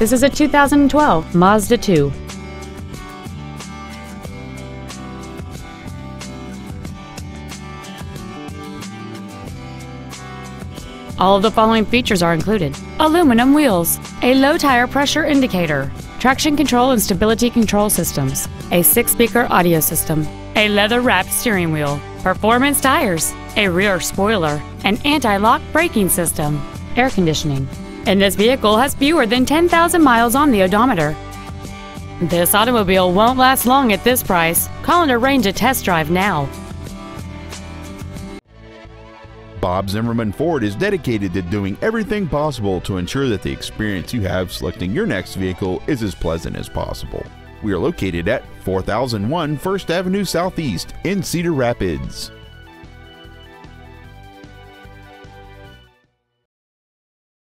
This is a 2012 Mazda 2. All of the following features are included. Aluminum wheels, a low tire pressure indicator, traction control and stability control systems, a six-speaker audio system, a leather-wrapped steering wheel, performance tires, a rear spoiler, an anti-lock braking system, air conditioning, and this vehicle has fewer than 10,000 miles on the odometer. This automobile won't last long at this price. Call and arrange a test drive now. Bob Zimmerman Ford is dedicated to doing everything possible to ensure that the experience you have selecting your next vehicle is as pleasant as possible. We are located at 4001 First Avenue Southeast in Cedar Rapids.